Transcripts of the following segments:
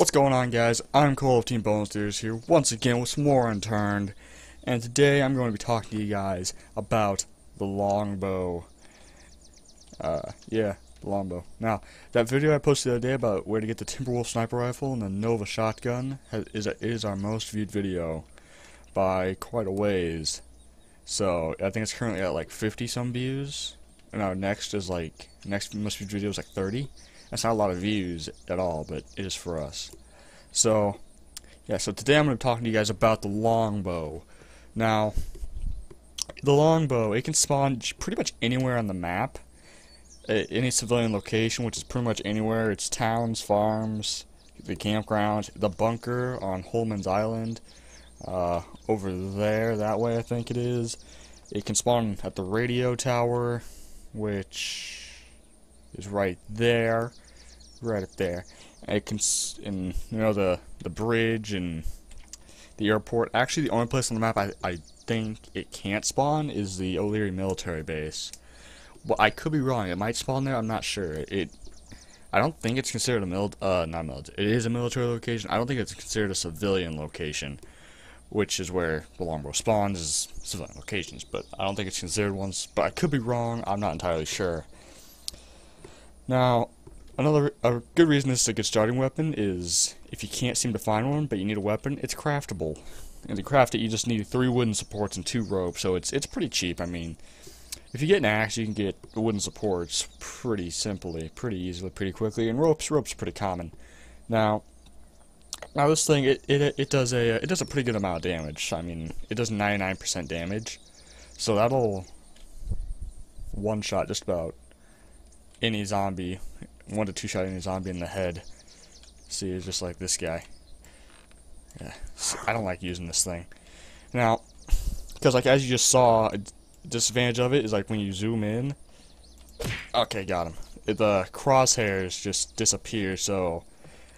What's going on guys? I'm Cole of Team Bone Stealers here once again with some more Unturned and today I'm going to be talking to you guys about the longbow. Uh, yeah, the longbow. Now, that video I posted the other day about where to get the Timberwolf sniper rifle and the Nova shotgun has, is, is our most viewed video by quite a ways. So, I think it's currently at like 50 some views and our next is like, next most viewed video is like 30. That's not a lot of views at all, but it is for us. So, yeah, so today I'm going to be talking to you guys about the longbow. Now, the longbow, it can spawn pretty much anywhere on the map. Any civilian location, which is pretty much anywhere. It's towns, farms, the campground, the bunker on Holman's Island, uh, over there, that way I think it is. It can spawn at the radio tower, which is right there, right up there. And it can, in you know the the bridge and the airport. Actually, the only place on the map I I think it can't spawn is the O'Leary military base. Well, I could be wrong. It might spawn there. I'm not sure. It. I don't think it's considered a mil. Uh, not military. It is a military location. I don't think it's considered a civilian location, which is where the longbow spawns is civilian locations. But I don't think it's considered ones. But I could be wrong. I'm not entirely sure. Now, another a good reason this is a good starting weapon is if you can't seem to find one, but you need a weapon, it's craftable. And to craft it, you just need three wooden supports and two ropes, so it's it's pretty cheap. I mean, if you get an axe, you can get wooden supports pretty simply, pretty easily, pretty quickly, and ropes ropes pretty common. Now, now this thing it it it does a it does a pretty good amount of damage. I mean, it does 99% damage, so that'll one shot just about any zombie, one to two shot any zombie in the head. See, it's just like this guy. Yeah, I don't like using this thing. Now, because like as you just saw, disadvantage of it is like when you zoom in. Okay, got him. The crosshairs just disappear, so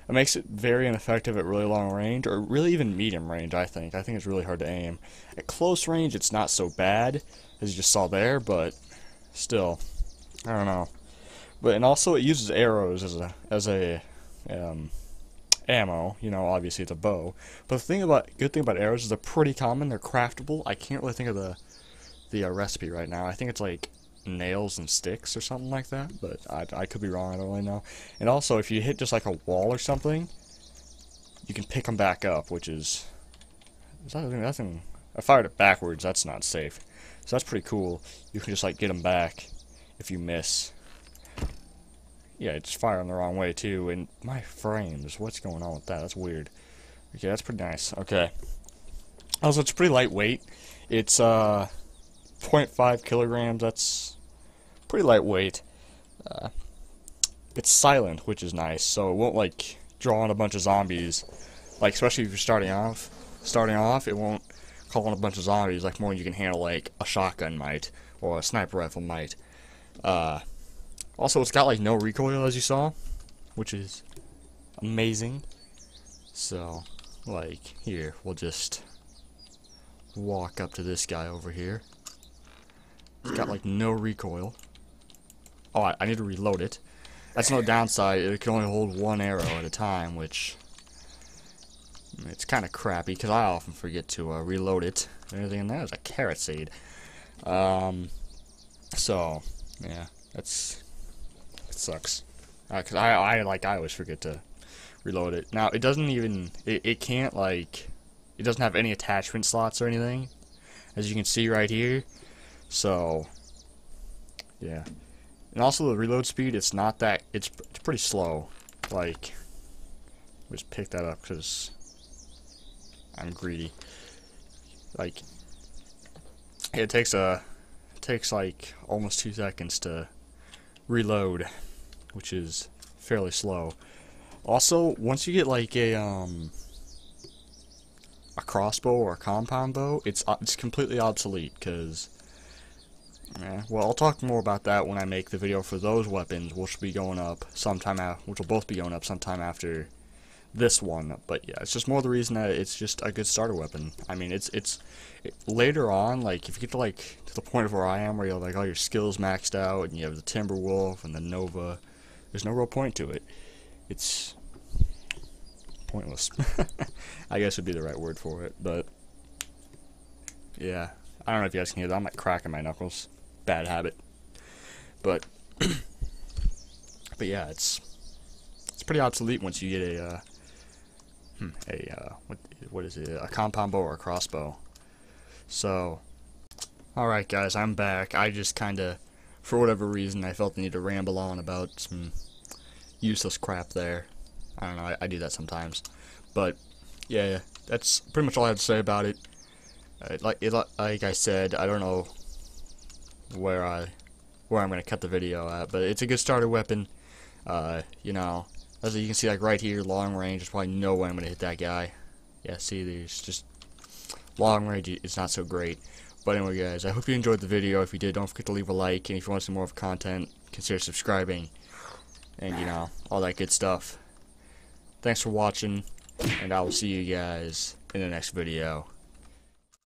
it makes it very ineffective at really long range, or really even medium range, I think. I think it's really hard to aim. At close range, it's not so bad, as you just saw there, but still, I don't know. But and also it uses arrows as a as a um, ammo. You know, obviously it's a bow. But the thing about good thing about arrows is they're pretty common. They're craftable. I can't really think of the the uh, recipe right now. I think it's like nails and sticks or something like that. But I, I could be wrong. I don't really know. And also, if you hit just like a wall or something, you can pick them back up, which is is that in, I fired it backwards. That's not safe. So that's pretty cool. You can just like get them back if you miss yeah, it's firing the wrong way too. And my frames, what's going on with that? That's weird. Okay, that's pretty nice. Okay. Also, it's pretty lightweight. It's uh, 0.5 kilograms. That's pretty lightweight. Uh, it's silent, which is nice. So it won't like draw on a bunch of zombies. Like especially if you're starting off. Starting off, it won't call on a bunch of zombies like more than you can handle like a shotgun might or a sniper rifle might. Uh, also, it's got like no recoil as you saw, which is amazing. So, like, here, we'll just walk up to this guy over here. It's got like no recoil. Oh, I, I need to reload it. That's no downside. It can only hold one arrow at a time, which it's kind of crappy because I often forget to uh, reload it. Anything in there is a carrot seed. Um, so yeah, that's sucks. Uh, Cause I, I like I always forget to reload it. Now it doesn't even it, it can't like it doesn't have any attachment slots or anything, as you can see right here. So yeah, and also the reload speed it's not that it's it's pretty slow. Like just pick that up because I'm greedy. Like it takes a it takes like almost two seconds to reload, which is fairly slow. Also, once you get like a um a crossbow or a compound bow, it's uh, it's completely obsolete because well, I'll talk more about that when I make the video for those weapons, which will be going up sometime after, which will both be going up sometime after this one. But yeah, it's just more the reason that it's just a good starter weapon. I mean, it's it's it, later on, like if you get to like to the point of where I am, where you have like all your skills maxed out, and you have the Timberwolf and the Nova, there's no real point to it. It's pointless. I guess would be the right word for it, but yeah. I don't know if you guys can hear that. I'm like cracking my knuckles. Bad habit. But but yeah, it's it's pretty obsolete once you get a uh, hmm, a uh, what what is it? A compound bow or a crossbow. So, all right, guys, I'm back. I just kind of, for whatever reason, I felt the need to ramble on about some useless crap there. I don't know. I, I do that sometimes, but yeah, that's pretty much all I have to say about it. Uh, like it, like I said, I don't know where I where I'm gonna cut the video at, but it's a good starter weapon. Uh, you know, as you can see, like right here, long range. is probably no way I'm gonna hit that guy. Yeah, see, there's just long range is not so great. But anyway, guys, I hope you enjoyed the video. If you did, don't forget to leave a like, and if you want some more of content, consider subscribing, and you know all that good stuff. Thanks for watching, and I will see you guys in the next video.